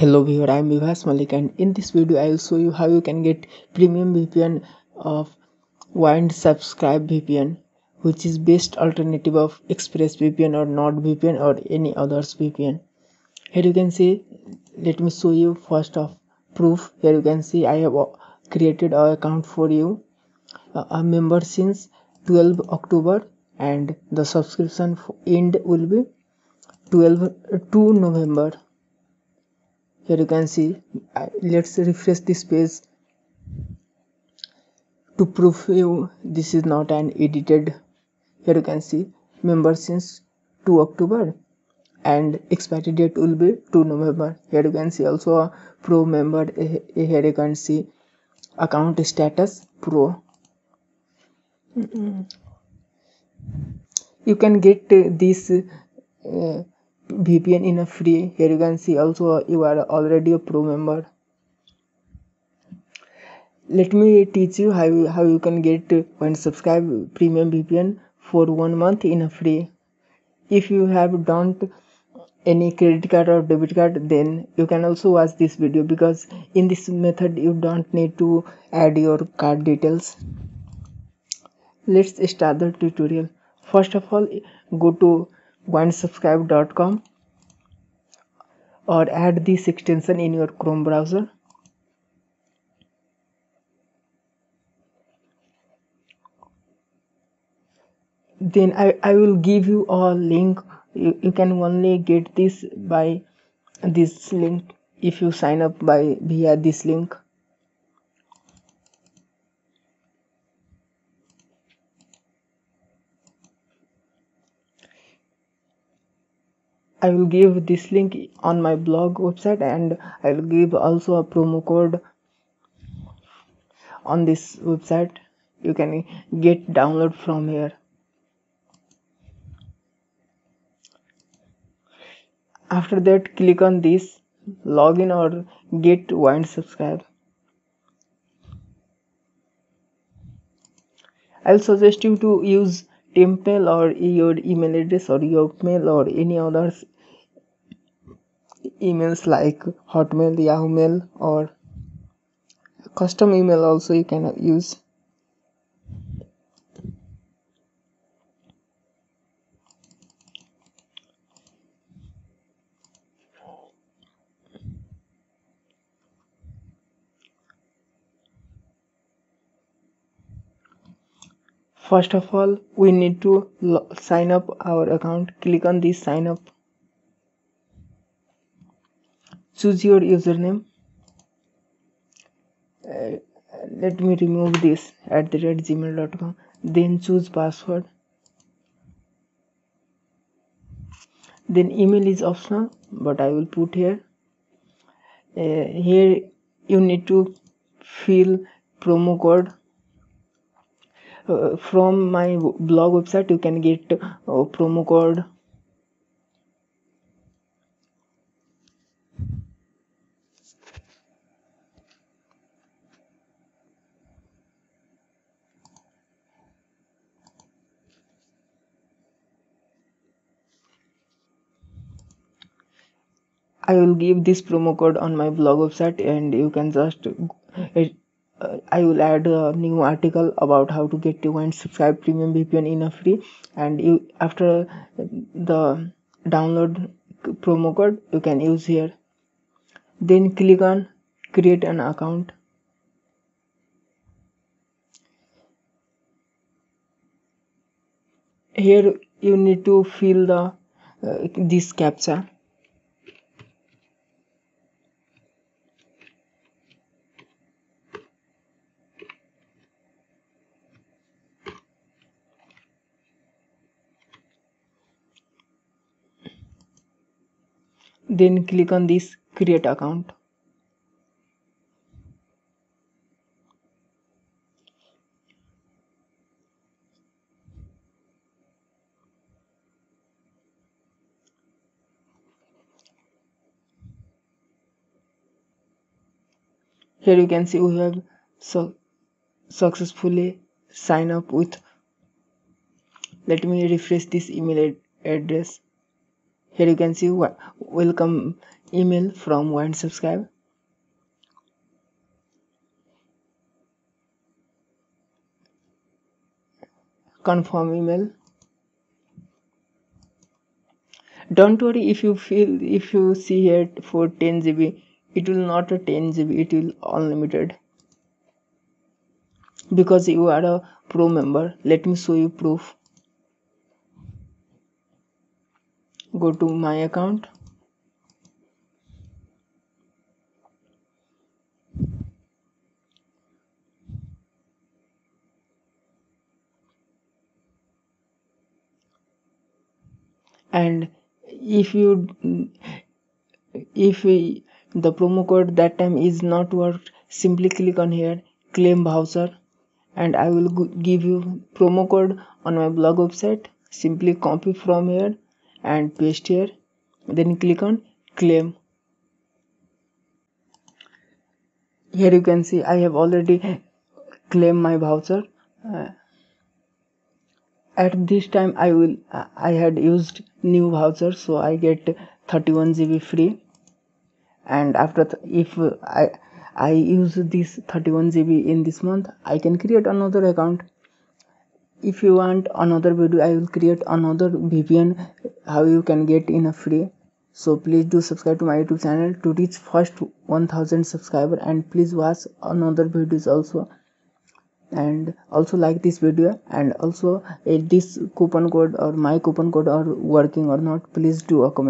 hello viewer i'm Bibhash Mallik and in this video I will show you how you can get premium VPN of Wind subscribe VPN which is best alternative of ExpressVPN or NordVPN or any others VPN here you can see let me show you first of proof. Here you can see I have uh, created an account for you uh, a member since 12 October and the subscription end will be 12 uh, 2 November here you can see let's refresh this page to prove you this is not an edited here you can see member since 2 october and expiry date will be 2 november. Here you can see also a pro member here you can see account status pro. You can get this uh, VPN in a free here you can see also you are already a pro member. Let me teach you how you, how you can get Windscribe premium VPN for one month in a free. If you have don't any credit card or debit card then you can also watch this video because in this method you don't need to add your card details. Let's start the tutorial. First of all go to windscribe.com or add this extension in your chrome browser. Then I, I will give you a link. You, you can only get this by this link if you sign up by via this link I will give this link on my blog website and I will give also a promo code on this website. You can get download from here. After that click on this login or get Windscribe I'll suggest you to use Tempmail or your email address or your mail or any other emails like hotmail yahoo mail or custom email also you can use first of all we need to sign up our account. Click on this sign up. Choose your username. Uh, let me remove this at the red gmail.com then choose password. Then email is optional but i will put here. Uh, here you need to fill promo code uh, from my blog website you can get uh, promo code. I will give this promo code on my blog website and you can just uh, uh, I will add a new article about how to get to and subscribe premium VPN in a free. And you after the download promo code you can use here. Then click on create an account. Here you need to fill the uh, this captcha then click on this create account. Here you can see we have so successfully sign up with let me refresh this email ad address here you can see welcome email from Windscribe. Confirm email. Don't worry if you feel if you see here for 10 GB it will not a 10 GB it will unlimited. Because you are a pro member let me show you proof go to my account. And if you if we, the promo code that time is not worked simply click on here claim voucher and I will give you promo code on my blog website. Simply copy from here and paste here. Then click on claim. Here you can see I have already claimed my voucher. Uh, at this time I will I had used new voucher so I get 31 GB free. And after if I I use this 31 GB in this month I can create another account if you want another video i will create another vpn how you can get in a free. So please do subscribe to my youtube channel to reach first 1000 subscriber and please watch another videos also. And also like this video and also if this coupon code or my coupon code are working or not please do a comment